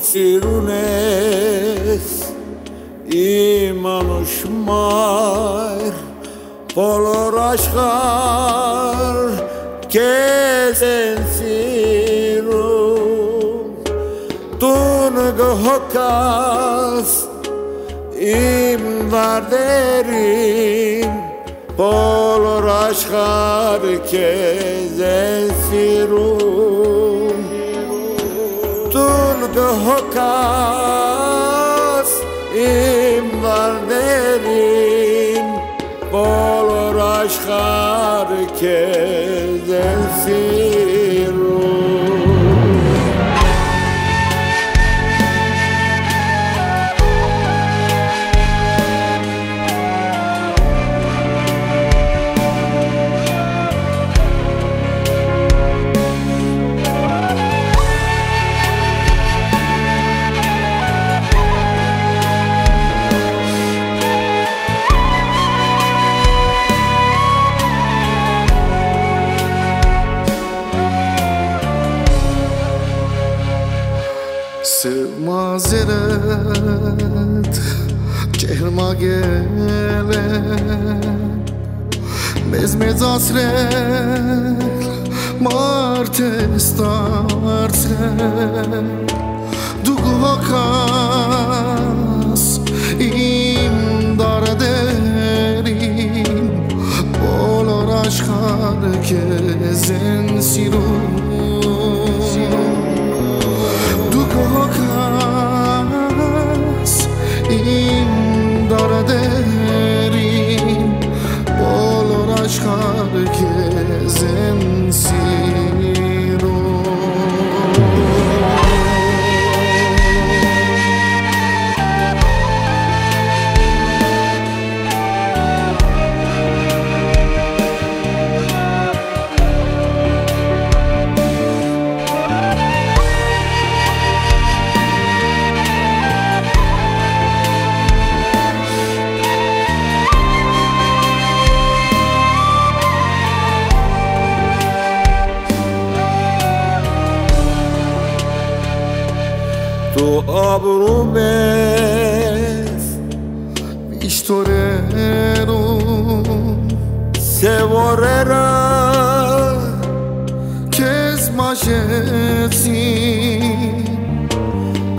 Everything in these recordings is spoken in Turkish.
Sirunes imanus mair Polor aşkar kezen sirum Tungu hokas imdar derin Polor aşkar kezen Tungu hokas imdar derin. Polor aşkar kezen գազերդ ճերմագել մեզ մեծացրել մարդ է ստարցրել դու գոհակա Tu abrumes Istorero se vorera Kez majetsi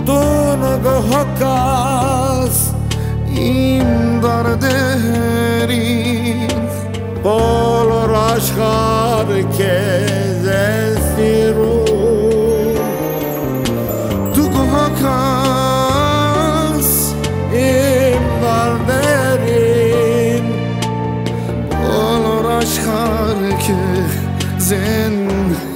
Tungu hokas imdar derin Polor aşkar kezen که زنده